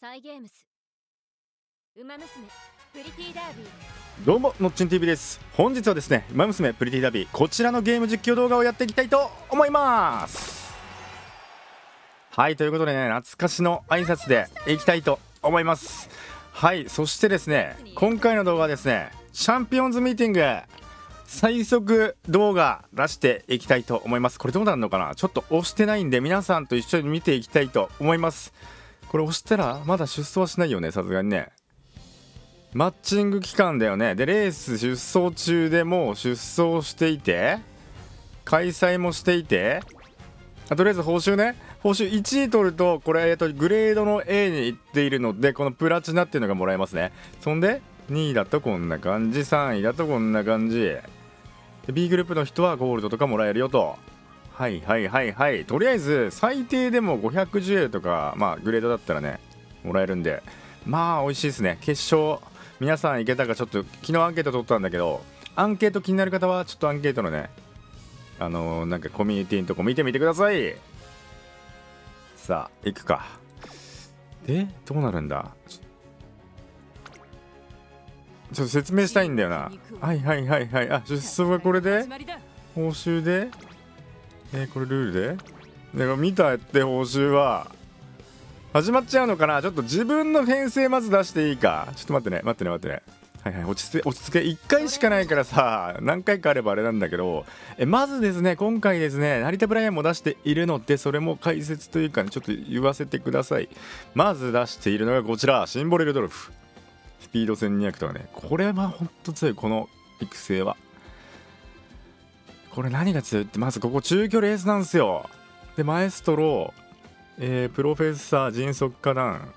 サイゲームス。ウマ娘プリティダービー。どうものっちん TV です。本日はですね「ウマ娘プリティダービー」こちらのゲーム実況動画をやっていきたいと思います。はいということでね懐かしの挨拶でいきたいと思います。はいそしてですね今回の動画はですねチャンピオンズミーティング最速動画出していきたいと思います。これどうなるのかな？ちょっと押してないんで皆さんと一緒に見ていきたいと思います。これ押したらまだ出走はしないよねさすがにね。マッチング期間だよね。でレース出走中でもう出走していて開催もしていてあとりあえず報酬ね。報酬1位取るとこれ、えっと、グレードの A に行っているのでこのプラチナっていうのがもらえますね。そんで2位だとこんな感じ3位だとこんな感じ。で B グループの人はゴールドとかもらえるよと。はいはいはいはい。とりあえず最低でも510円とかまあグレードだったらねもらえるんで。まあ美味しいですね。決勝皆さんいけたかちょっと昨日アンケート取ったんだけどアンケート気になる方はちょっとアンケートのねあのー、なんかコミュニティのとこ見てみてください。さあ行くか。でどうなるんだ？ちょっと説明したいんだよな。はいはいはいはい。あ出走はこれで？報酬で？えー、これルールで？だから見たって報酬は始まっちゃうのかな？ちょっと自分の編成まず出していいか？ちょっと待ってね待ってね待ってね。はいはい落ち着け落ち着け。1回しかないからさ何回かあればあれなんだけどえまずですね今回ですね成田ブライアンも出しているのでそれも解説というか、ね、ちょっと言わせてください。まず出しているのがこちらシンボレルドルフ。スピード1200とかね。これはほんと強い。この育成は。これ何が強いってまずここ中距離エースなんですよ。でマエストロ、えー、プロフェッサー迅速化弾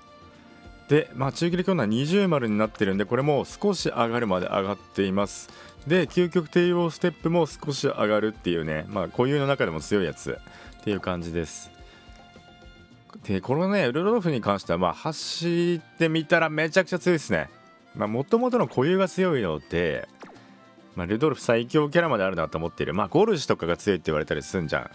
で、まあ、中距離強打20丸になってるんでこれも少し上がるまで上がっています。で究極低用ステップも少し上がるっていうねまあ固有の中でも強いやつ。っていう感じです。でこのねウルロフに関してはまあ走ってみたらめちゃくちゃ強いですね。まあもともとの固有が強いのでまあ、ルドルフ最強キャラまであるなと思っている。まあゴルシとかが強いって言われたりすんじゃん。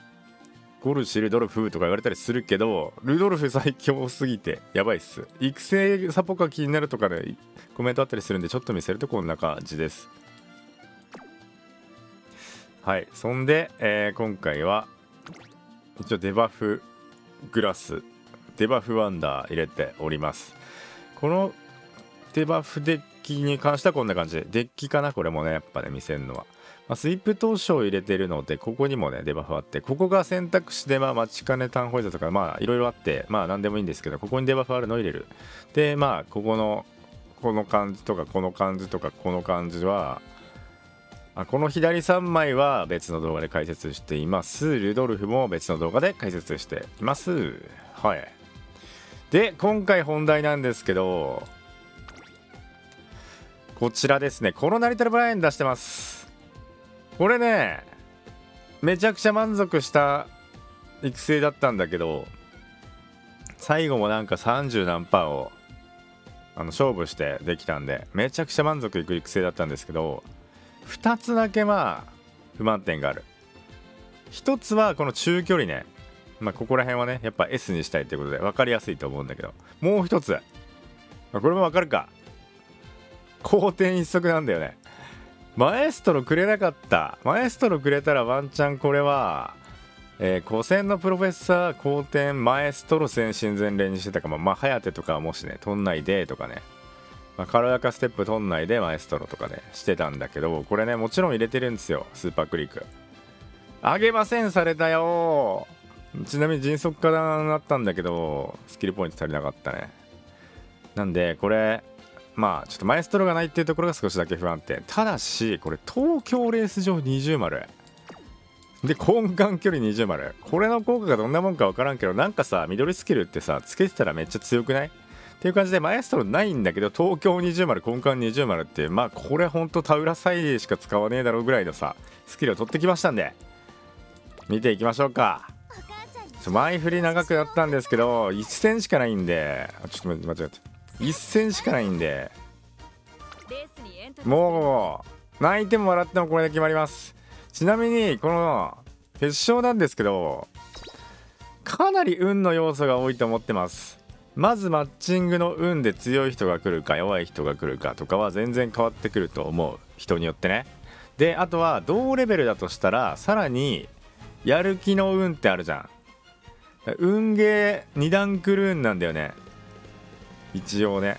ゴルシルドルフとか言われたりするけどルドルフ最強すぎてやばいっす。育成サポが気になるとかでコメントあったりするんでちょっと見せるとこんな感じです。はい。そんで、えー、今回は一応デバフグラスデバフワンダー入れております。このデバフデッキに関してはこんな感じで。デッキかなこれもねやっぱね見せるのは、まあ、スイープ投手を入れてるのでここにもねデバフあってここが選択肢でまあ待ちかねタンホイザとかまあいろいろあってまあ何でもいいんですけどここにデバフあるのを入れる。でまあここのこの感じとかこの感じとかこの感じはあこの左3枚は別の動画で解説しています。ルドルフも別の動画で解説しています。はい。で今回本題なんですけどこちらですね。この成田ブライン出してます。これねめちゃくちゃ満足した育成だったんだけど最後もなんか30何パーをあの勝負してできたんでめちゃくちゃ満足いく育成だったんですけど2つだけまあ不満点がある。1つはこの中距離ね。まあここら辺はねやっぱ S にしたいということで分かりやすいと思うんだけどもう1つ。これも分かるか。好転一足なんだよね。マエストロくれなかった。マエストロくれたらワンチャンこれはえー、古戦のプロフェッサー好転マエストロ戦親善連にしてたか。もまあハヤテとかもしね取んないでとかね、まあ、軽やかステップ取んないでマエストロとかねしてたんだけどこれねもちろん入れてるんですよ。スーパークリック。あげませんされたよ。ちなみに迅速化弾なったんだけどスキルポイント足りなかったね。なんでこれまあちょっとマエストロがないっていうところが少しだけ不安定。ただしこれ東京レース場20丸。で根幹距離20丸。これの効果がどんなもんか分からんけどなんかさ緑スキルってさつけてたらめっちゃ強くない？っていう感じでマエストロないんだけど東京20丸根幹20丸ってまあこれほんと田浦サイでしか使わねえだろうぐらいのさスキルを取ってきましたんで。見ていきましょうか。前振り長くなったんですけど1戦しかないんで。ちょっと間違って。1戦しかないんで。もう泣いても笑ってもこれで決まります。ちなみにこの決勝なんですけどかなり運の要素が多いと思ってます。まずマッチングの運で強い人が来るか弱い人が来るかとかは全然変わってくると思う人によってね。であとは同レベルだとしたらさらにやる気の運ってあるじゃん。運ゲー2段クルーンなんだよね一応ね。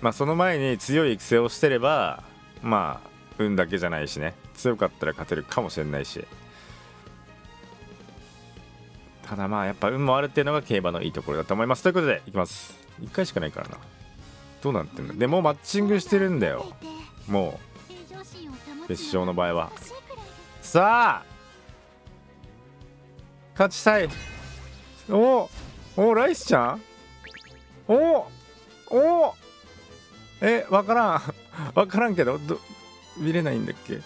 まあその前に強い育成をしてればまあ運だけじゃないしね。強かったら勝てるかもしれないし。ただまあやっぱ運もあるっていうのが競馬のいいところだと思います。ということでいきます。1回しかないからな。どうなってんだ？でもうマッチングしてるんだよ。もう。決勝の場合は。さあ勝ちたい。おおライスちゃん？おおおおえわからん。わからんけど見れないんだっけ？ち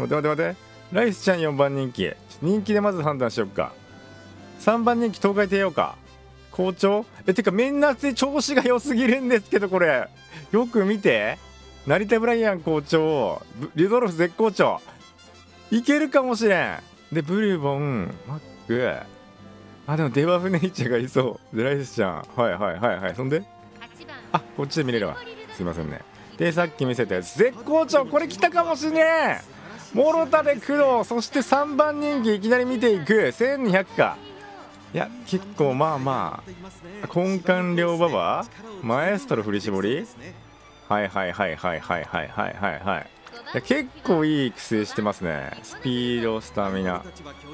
ょっと待って待って待って。ライスちゃん4番人気。人気でまず判断しよっか。3番人気東海帝王か。好調？えてかみんな調子が良すぎるんですけどこれ。よく見て。成田ブライアン好調。リドルフ絶好調。いけるかもしれん。でブルボンマック。あでもデバフネイチャーがいそう。でライスちゃん。はいはいはいはい。そんで？あこっちで見れるわ。すいませんね。でさっき見せたやつ。絶好調。これ来たかもしれんモロタで工藤そして3番人気いきなり見ていく。1200か。いや結構まあまあ。根幹両馬場？マエストロ振り絞り？はいはいはいはいはいはいはいはい。はいいや結構いい育成してますね。スピードスタミナ。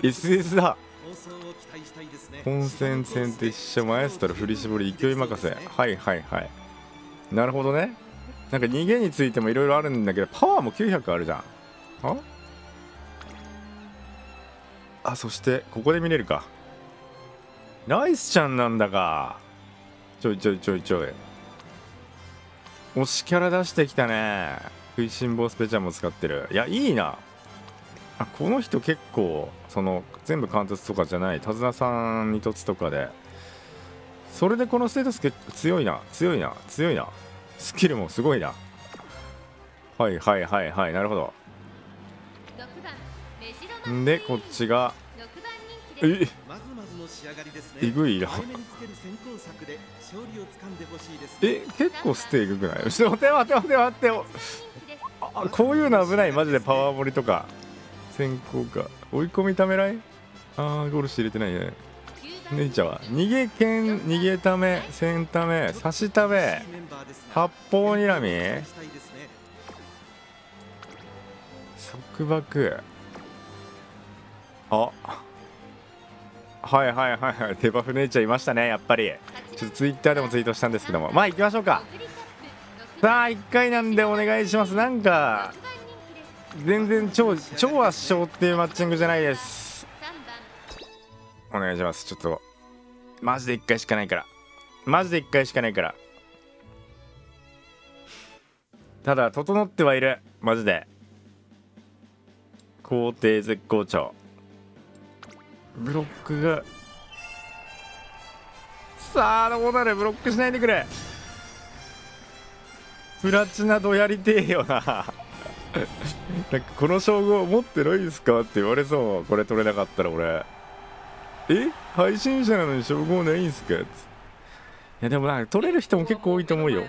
SS だ？本戦戦と一緒。マエストロ振り絞り勢い任せ。はいはいはい。なるほどね。なんか逃げについてもいろいろあるんだけどパワーも900あるじゃん。ああそしてここで見れるか。ナイスちゃんなんだか。ちょいちょいちょいちょい。推しキャラ出してきたね。食いしん坊スペチャルも使ってる。いやいいな。あこの人結構その全部貫突とかじゃない。手綱さん二突とかで。それでこのステータス結構強いな。強いな。強いな。スキルもすごいな。はいはいはいはい。なるほど。んでこっちがえ？えぐいなえ結構ステーグくない？ちょっと待って待って待って待って。あこういうの危ない。マジでパワー盛りとか先行か。追い込みためらい？あーゴールして入れてないね姉ちゃんは。逃げ剣逃げため先ため刺しため八方にらみ？束縛？あ。はいはいはいはい。デバフ姉ちゃんいましたねやっぱり。ちょっとツイッターでもツイートしたんですけども。まあ行きましょうか。さあ1回なんでお願いします。なんか全然超超圧勝っていうマッチングじゃないです。お願いします。ちょっと。マジで1回しかないから。マジで1回しかないから。ただ整ってはいる。マジで。皇帝絶好調。ブロックが。さあどうなる？ブロックしないでくれ。プラチナドやりてえよな。なんかこの称号持ってないですか？って言われそう。これ取れなかったら俺。え？配信者なのに称号ないんすか？いやでもなんか取れる人も結構多いと思うよ。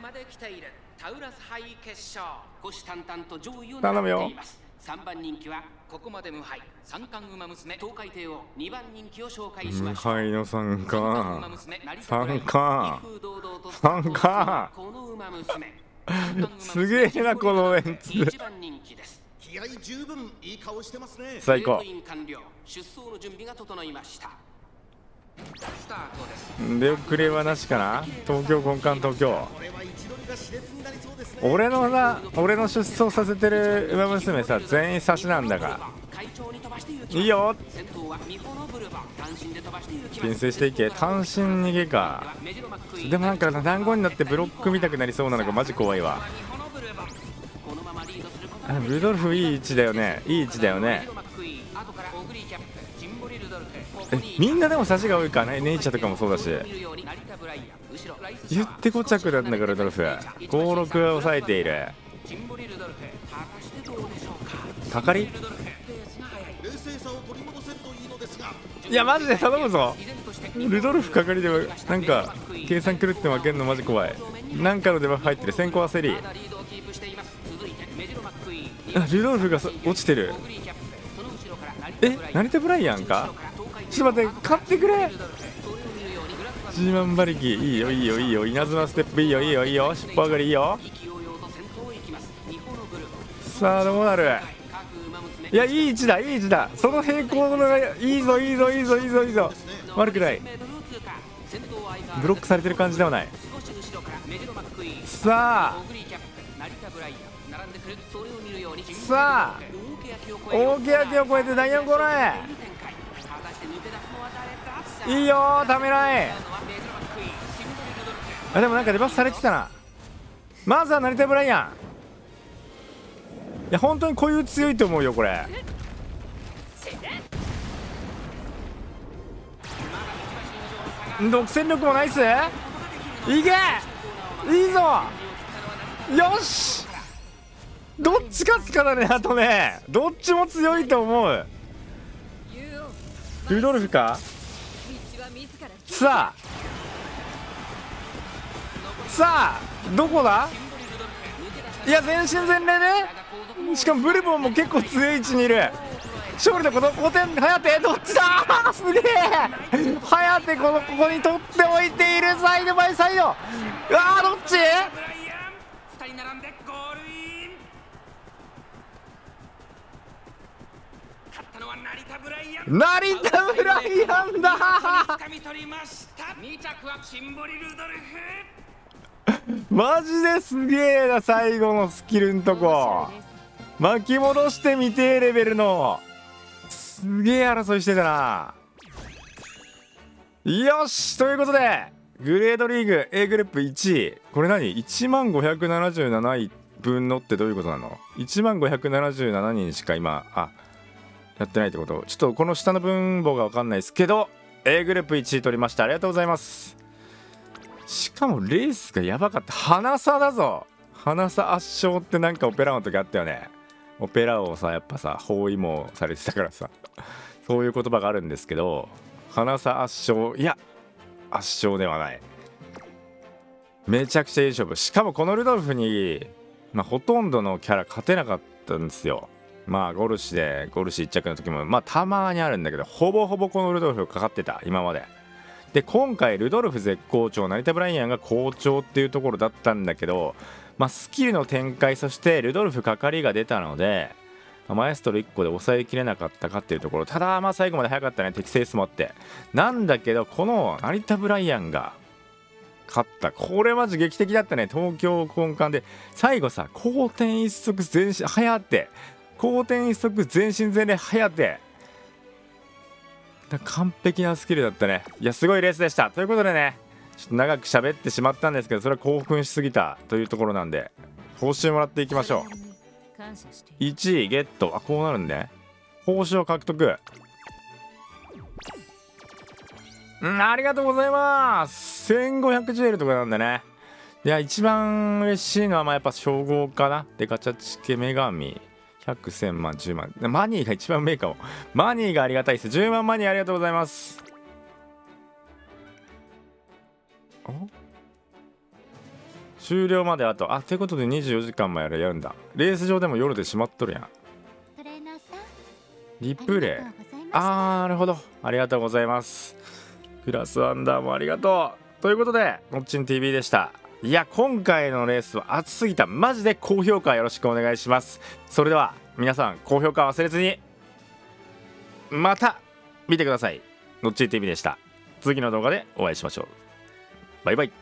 頼むよ。3番人気はここまで無敗三冠馬娘東海帝王2番人気を紹介しました無敗の三冠。三冠。三冠。すげえなこのメンツ。1番人気です気合十分いい顔してますね。最高。出走の準備が整いました出遅れはなしかな？東京根幹東京。俺のな俺の出走させてる馬娘さ全員差しなんだが。いいよ。牽制していけ。単身逃げか。でもなんか団子になってブロック見たくなりそうなのがマジ怖いわ。ブルドルフいい位置だよね。いい位置だよね。みんなでも差しが多いからね。ネイチャーとかもそうだし。言って5着なんだからルドルフ。56は抑えている。かかりいやマジで頼むぞ。ルドルフ係ではなんか計算狂って負けんのマジ怖い。なんかのデバフ入ってる。先行焦り。あルドルフが落ちてる。え成田ブライアンか？ちょっと待って買ってくれ。G マン馬力いいよいいよいいよ。稲妻ステップいいよいいよいいよ。尻尾上がりいいよ。さあどうなるいやいい位置だいい位置だ。その平行のいいぞいいぞいいぞいいぞいいぞ。悪くない。ブロックされてる感じではない。さあ。さあ。大欅を越えて第4コーナーへ。いいよためない。あでもなんかデバフされてたな。まずは成田ブライアン。いや本当に固有強いと思うよこれ。独占力もナイスいけ！いいぞ！よし！どっち勝つかだねあとね。どっちも強いと思う。ルドルフか？さあ。さあどこだ？いや全身全霊ね。しかもブルボンも結構強い位置にいる。勝利のこの5点颯どっちだ？すげえ。颯このここに取っておいているサイドバイサイド。うわーどっち？成田ブライアンだマジですげえな最後のスキルんとこ。巻き戻してみてえレベルの。すげえ争いしてたな。よしということでグレードリーグ A グループ1位。これ何？1万577位分のってどういうことなの？1万577人しか今あやってないってこと。ちょっとこの下の分母が分かんないですけど A グループ1位取りました。ありがとうございます。しかもレースがやばかった。花差だぞ。花差圧勝ってなんかオペラの時あったよね。オペラ王さやっぱさ包囲網されてたからさ。そういう言葉があるんですけど花差圧勝いや圧勝ではない。めちゃくちゃいい勝負。しかもこのルドルフに、まあ、ほとんどのキャラ勝てなかったんですよ。まあゴルシでゴルシ1着の時もまあたまにあるんだけどほぼほぼこのルドルフかかってた今まで。で今回ルドルフ絶好調成田ブライアンが好調っていうところだったんだけど、まあ、スキルの展開そしてルドルフかかりが出たので、マエストロ1個で抑えきれなかったかっていうところ。ただまあ最後まで早かったね適正数もあって。なんだけどこの成田ブライアンが勝った。これマジ劇的だったね東京根幹で。最後さ後転一足全身早って。後転一足全身全霊早って完璧なスキルだったね。いやすごいレースでした。ということでねちょっと長く喋ってしまったんですけどそれは興奮しすぎたというところなんで報酬もらっていきましょう。1位ゲット。あこうなるんで、報酬を獲得。うんありがとうございます。1500ジュエルとかなんでね。いや一番嬉しいのはまあやっぱ称号かな。デカチャチケ女神。100、1000万、10万。マニーが一番うめえかも。マニーがありがたいです。10万マニーありがとうございます。終了まであと、あ、ってことで24時間もやるやるんだ。レース場でも夜で閉まっとるやん。リプレイ。あー、なるほど。ありがとうございます。クラスアンダーもありがとう。ということで、もっちん TV でした。いや今回のレースは熱すぎた。マジで高評価よろしくお願いします。それでは皆さん高評価忘れずにまた見てください。のっちー TV でした。次の動画でお会いしましょう。バイバイ。